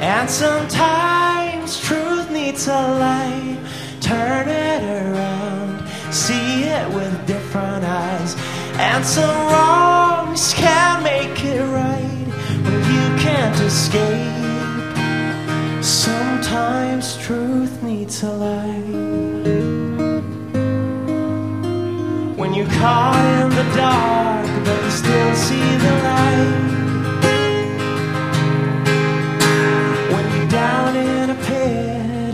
And sometimes truth needs a light. Turn it around, see it with different eyes. And some wrongs can make it right when you can't escape. Sometimes truth needs a light. When you're caught in the dark, but you still see the light.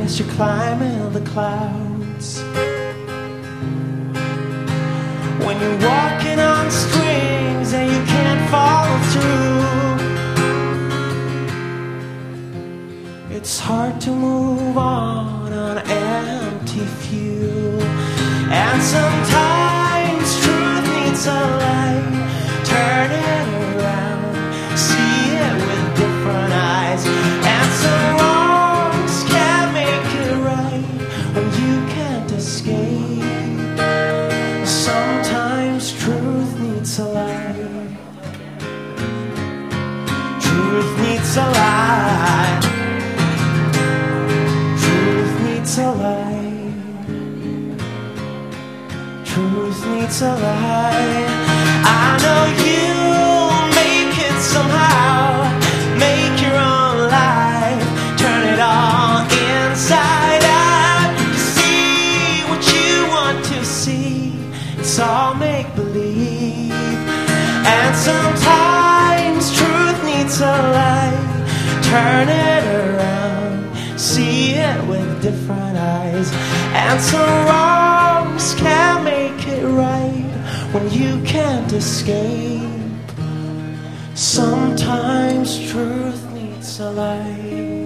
As you're climbing the clouds. When you're walking on strings and you can't follow through. It's hard to move on on empty fuel. And sometimes truth needs a needs a light. Truth needs a light. Truth needs a light. Truth needs a light. I know you'll make it somehow. Make your own life. Turn it all inside out. See what you want to see. It's all make believe. And sometimes truth needs a light. Turn it around. See it with different eyes. And some wrongs can make it right when you can't escape. Sometimes truth needs a light.